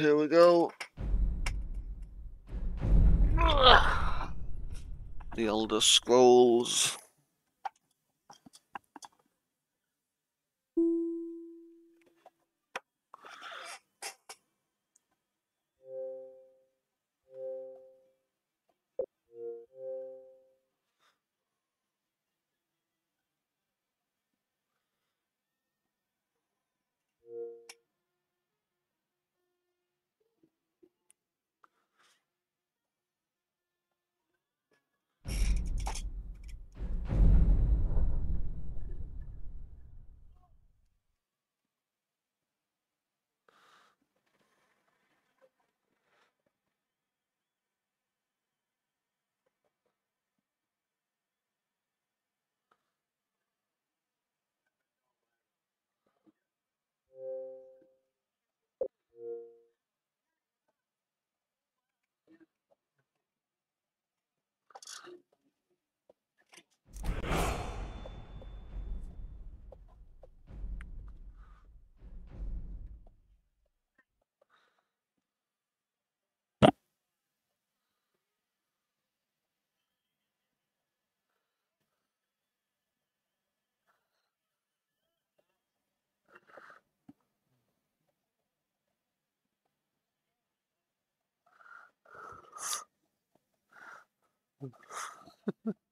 Here we go. The Elder Scrolls. Hey,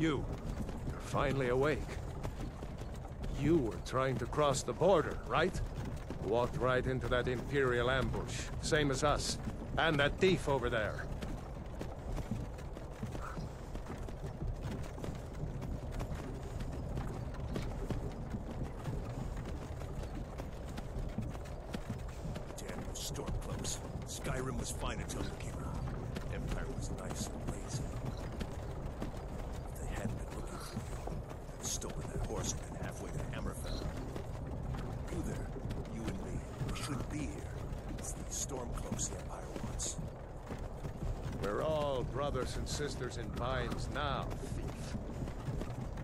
you. You're finally awake. You were trying to cross the border, right? Walked right into that Imperial ambush, same as us. And that thief over there. Damn stormcloaks. Skyrim was fine until you came. Empire was nice and lazy. If they hadn't been looking for you, they'd stolen that horse and been halfway to Hammerfell. You there, you and me, we shouldn't be here. It's these stormcloaks the Empire wants. We're all brothers and sisters in binds now, thief.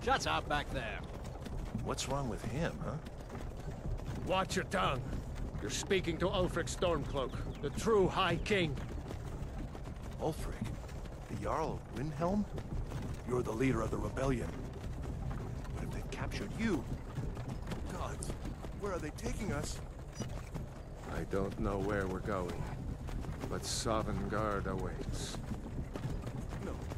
Shut up back there. What's wrong with him, huh? Watch your tongue. You're speaking to Ulfric Stormcloak, the true High King. Ulfric, the Jarl of Windhelm? You're the leader of the rebellion. What if they captured you? Gods, where are they taking us? I don't know where we're going, but Sovngarde awaits.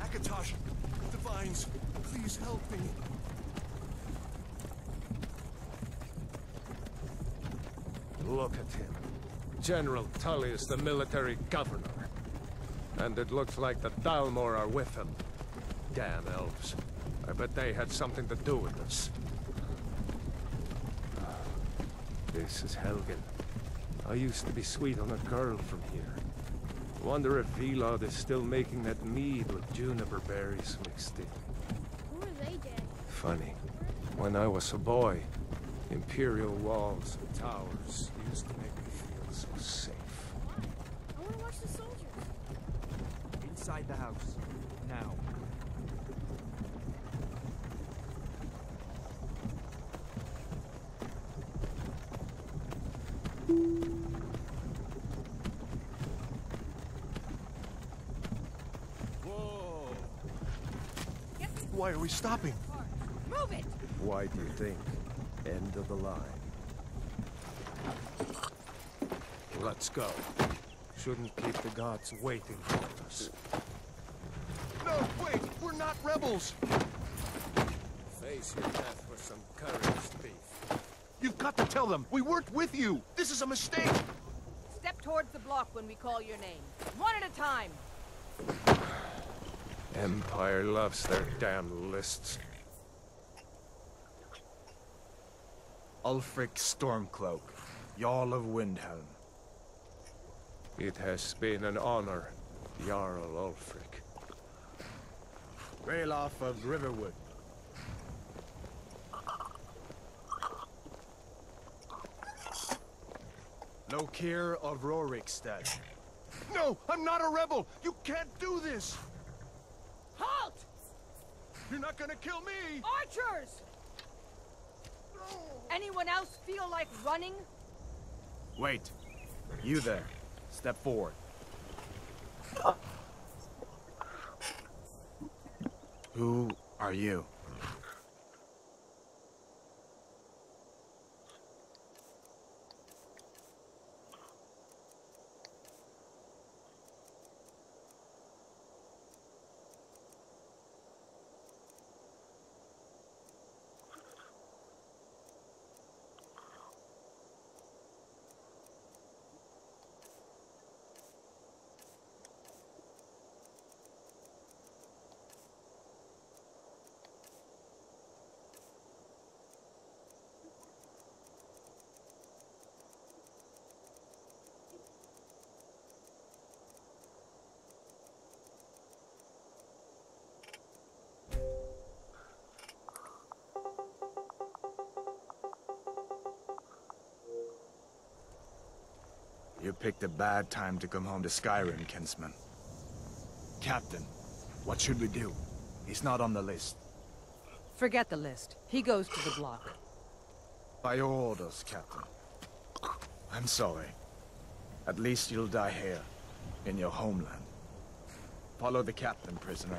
Akatosh, please help me. Look at him. General Tullius, the military governor. And it looks like the Thalmor are with him. Damn elves. I bet they had something to do with this. This is Helgen. I used to be sweet on a girl from here. Wonder if Vilod is still making that mead with juniper berries mixed in. Who are they, Dad? Funny. When I was a boy, Imperial walls and towers used to make me feel so safe. I want to watch the soldiers. Inside the house. Now. Whoa! Why are we stopping? Move it! Why do you think? End of the line. Let's go. Shouldn't keep the gods waiting for us. No, wait! We're not rebels! Face your death with some courage, thief. You've got to tell them! We worked with you! This is a mistake! Step towards the block when we call your name. One at a time. Empire loves their damn lists. Ulfric Stormcloak, Jarl of Windhelm. It has been an honor, Jarl Ulfric. Ralof of Riverwood. Lokir of Rorikstead. No! I'm not a rebel! You can't do this! Halt! You're not gonna kill me! Archers! Anyone else feel like running? Wait. You there. Step forward. Uh. Who are you? You picked a bad time to come home to Skyrim, Kinsman. Captain, what should we do? He's not on the list. Forget the list. He goes to the block. By your orders, Captain. I'm sorry. At least you'll die here, in your homeland. Follow the captain, prisoner.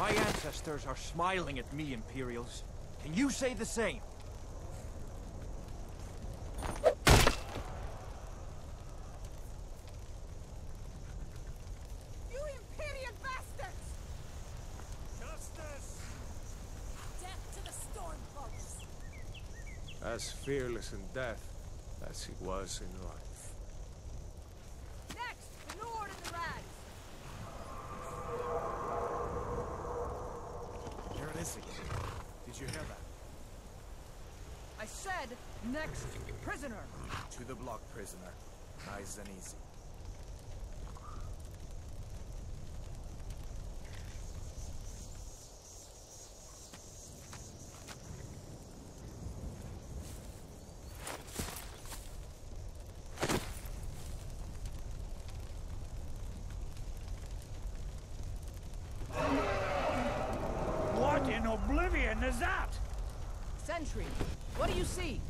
My ancestors are smiling at me, Imperials. Can you say the same? You Imperial bastards! Justice! Death to the Stormcloaks! As fearless in death as he was in life. again. Did you hear that? I said, next prisoner! To the block, prisoner. Nice and easy. What do you see?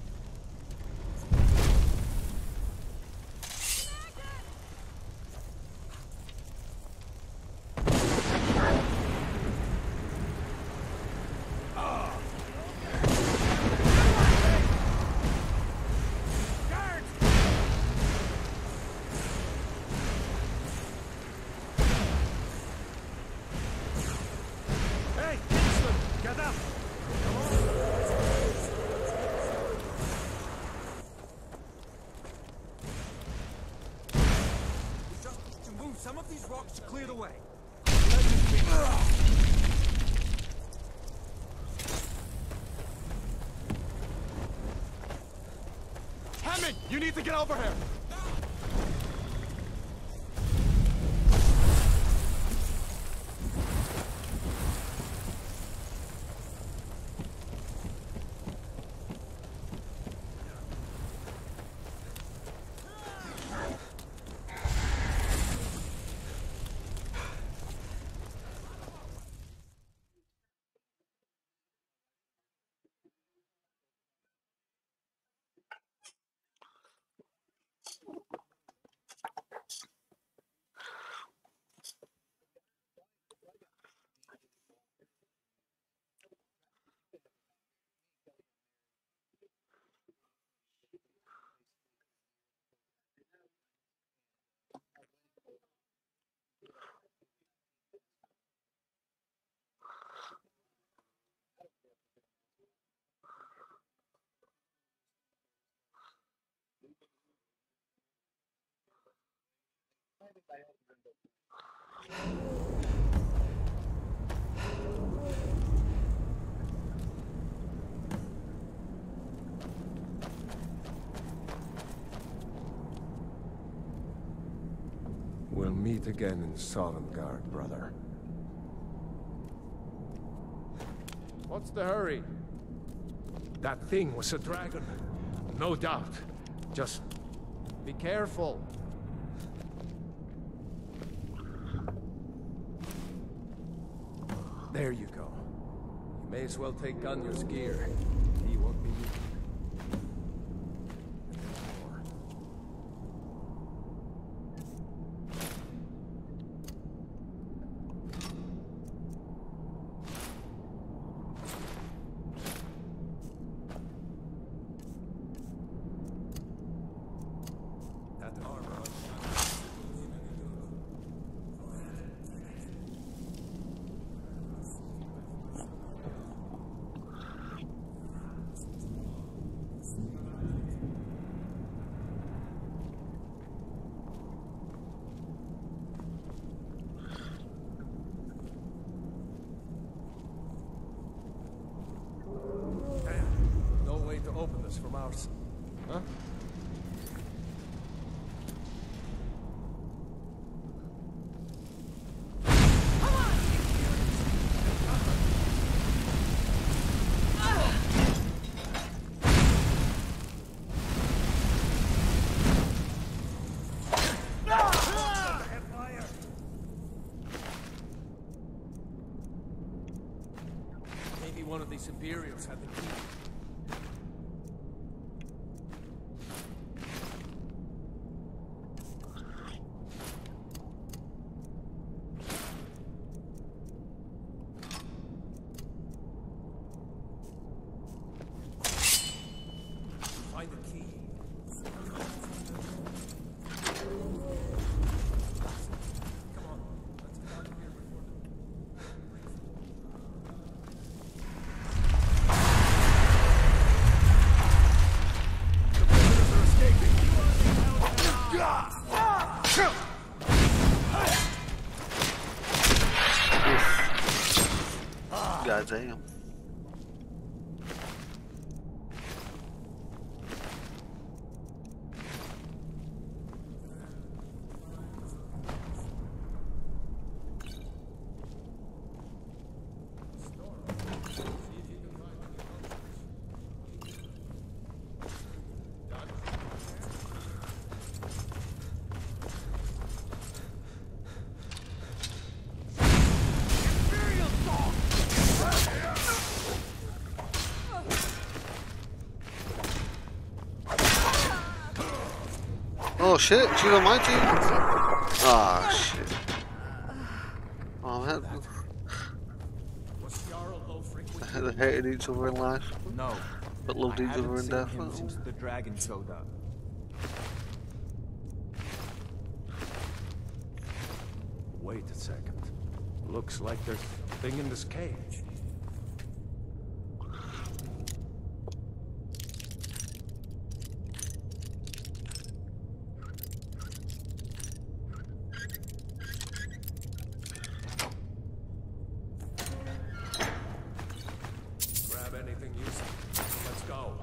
Some of these rocks to clear the way. Hammond, you need to get over here! We'll meet again in Sovngarde, brother. What's the hurry? That thing was a dragon. No doubt. Just be careful. There you go. You may as well take Gunjar's gear. He won't be needed. And there's more. That armor. No way to open this from our... s- Huh? Of had the key. Find the key. Come on, let's get out of here before the... The prisoners are escaping. Goddamn. Oh shit, she's on my team. Ah shit. Oh man. Was Jarl Ulfric with They hated each other in life. No. but loved each other in death. since the dragon showed up. Wait a second. Looks like there's a thing in this cage. Grab anything useful. Let's go.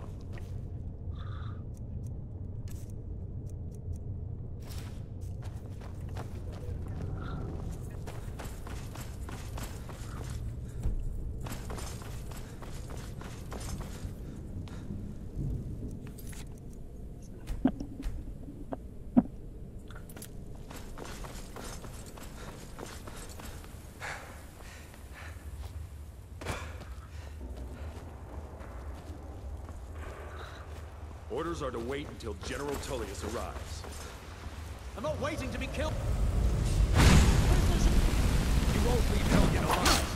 Orders are to wait until General Tullius arrives. I'm not waiting to be killed. You won't leave Helgen alive.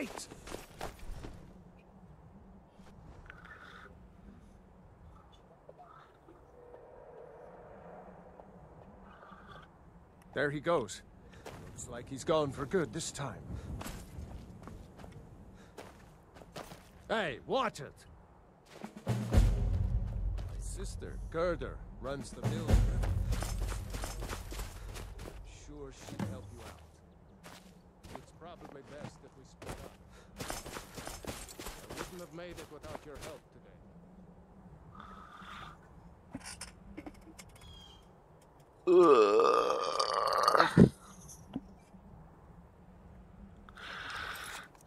Wait! There he goes. Looks like he's gone for good this time. Hey, watch it! My sister, Gerdur, runs the mill. sure she'd help you probably best if we split up. I wouldn't have made it without your help today.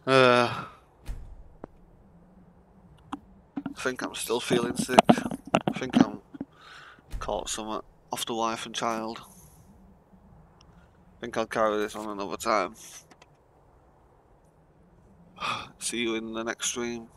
Uh, I think I'm still feeling sick. I think I'm caught something off the wife and child. I think I'll carry this on another time. See you in the next stream.